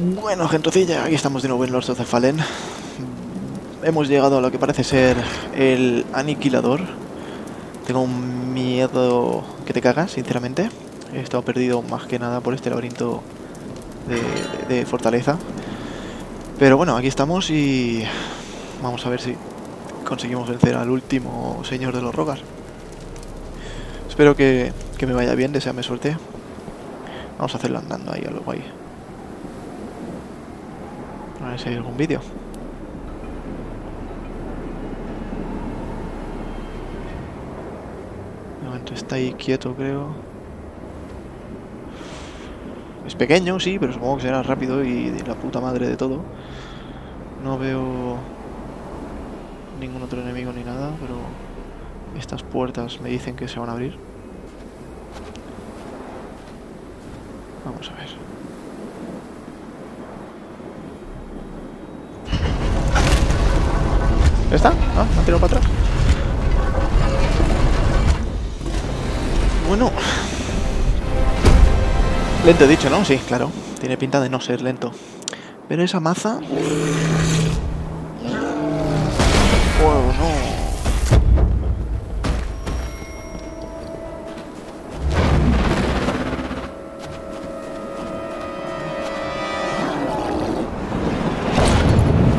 Bueno, gentocilla, aquí estamos de nuevo en Lords of. Hemos llegado a lo que parece ser el aniquilador. Tengo un miedo que te cagas, sinceramente. He estado perdido más que nada por este laberinto de, de fortaleza. Pero bueno, aquí estamos y vamos a ver si conseguimos vencer al último señor de los rogas. Espero que, que me vaya bien, deseame suerte. Vamos a hacerlo andando ahí a lo guay. A ver si hay algún vídeo. De momento está ahí quieto, creo. Es pequeño, sí, pero supongo que será rápido y de la puta madre de todo. No veo ningún otro enemigo ni nada, pero estas puertas me dicen que se van a abrir. Vamos a ver. Está? Ah, me tirado para atrás. Bueno. Lento he dicho, ¿no? Sí, claro. Tiene pinta de no ser lento. Pero esa maza... Oh, no.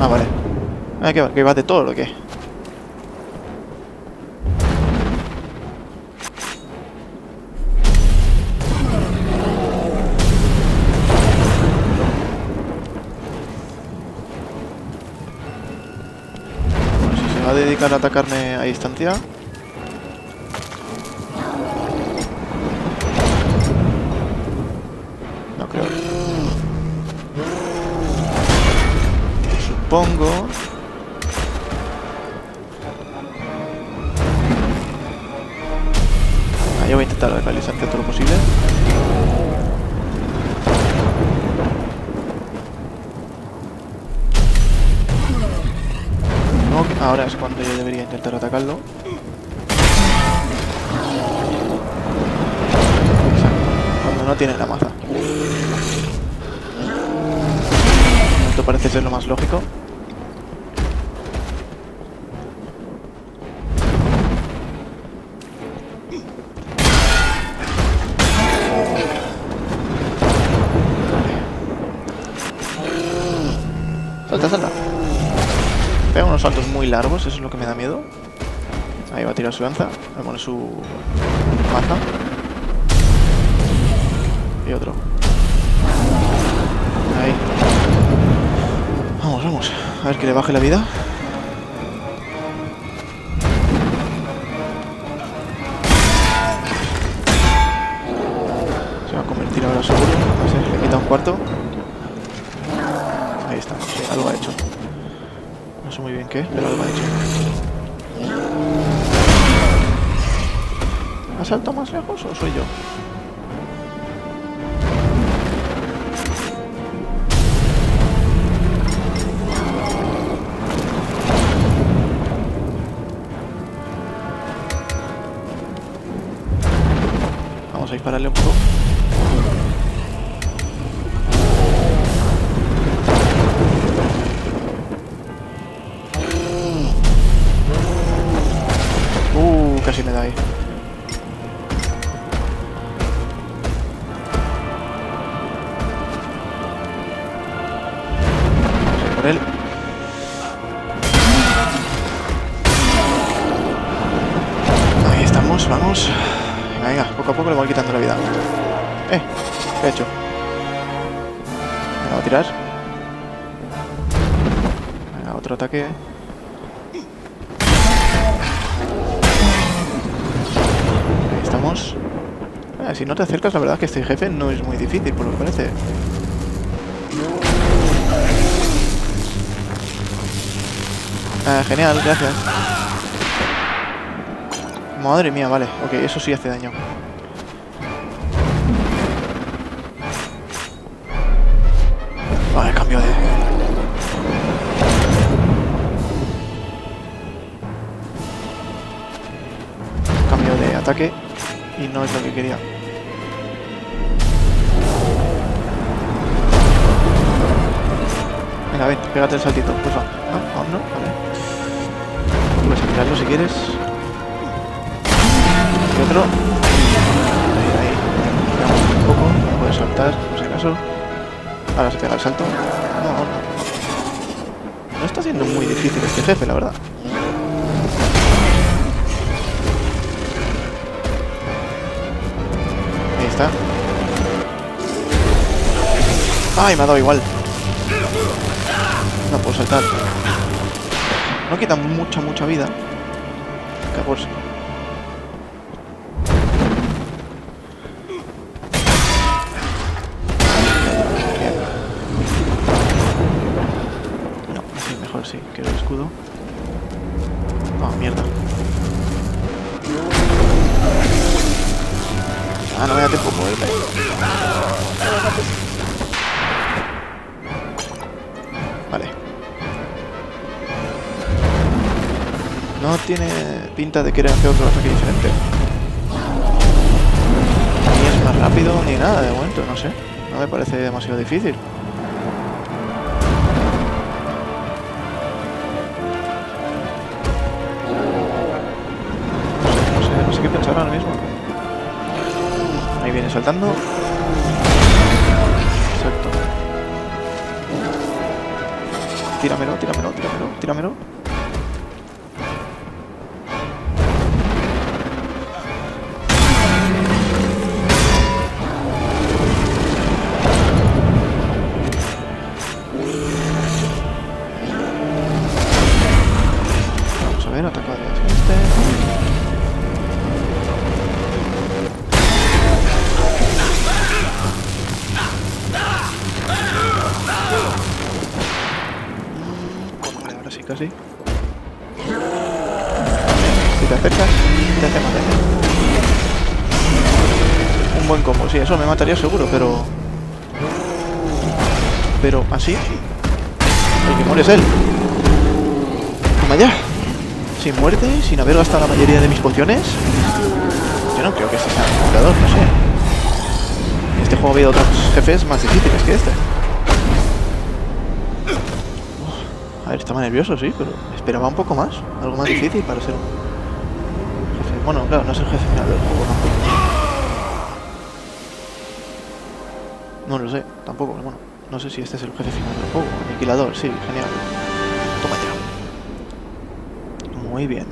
Ah, vale. Ah, que, que va de todo lo que. Va a dedicar a atacarme a distancia. No creo. Supongo. Voy a intentar localizarte todo lo posible. Ahora es cuando yo debería intentar atacarlo. Cuando no tiene la maza. Esto parece ser lo más lógico. Salta, salta. Pega unos saltos muy largos, eso es lo que me da miedo. Ahí va a tirar su lanza, va a poner su maza. Y otro. Ahí. Vamos, vamos. A ver que le baje la vida. Se va a convertir ahora seguro. No sé, le quita un cuarto. Ahí está, algo ha hecho. No sé muy bien qué, pero algo ha hecho. ¿Ha saltado más lejos o soy yo? Vamos a dispararle un poco. Por él. Ahí estamos, vamos. Venga, poco a poco le voy quitando la vida. Eh, ¿qué he hecho? Venga, voy a tirar. Venga, otro ataque. Ahí estamos. Eh, si no te acercas, la verdad que este jefe no es muy difícil, por lo que parece. Ah, genial, gracias. Madre mía, vale. Ok, eso sí hace daño. Vale, cambio de... Cambio de ataque y no es lo que quería. Venga, ven, pégate el saltito, porfa. No, aún no, vale. Puedes tirarlo si quieres. Y otro. Ahí, ahí. Un poco, puedes saltar, por si acaso. Ahora se pega el salto. No, no. No está siendo muy difícil este jefe, la verdad. Ahí está. ¡Ay, me ha dado igual! No puedo saltar. No quita mucha, mucha vida. Cabos. Bien. No, así mejor sí. Quiero el escudo. Ah, mierda. Ah, no me da tiempo a tiene pinta de querer hacer otro ataque diferente. Ni es más rápido ni nada de momento, no sé. No me parece demasiado difícil. No sé, no sé, no sé qué pensar ahora mismo. Ahí viene saltando. Exacto. Tíramelo, tíramelo, tíramelo, tíramelo. Vale, ahora sí, casi. Si te acercas, te hace. Un buen combo, sí, eso me mataría seguro, pero... Pero así... El que muere es él. Toma ya. Sin muerte, sin haber gastado la mayoría de mis pociones. Yo no creo que este sea un jugador, no sé. En este juego ha habido otros jefes más difíciles que este. A ver, estaba nervioso, sí, pero esperaba un poco más. Algo más difícil para ser un jefe. Bueno, claro, no es el jefe final del juego tampoco. No lo sé, tampoco. Bueno, no sé si este es el jefe final del juego. Aniquilador, sí, genial. Toma ya. Muy bien.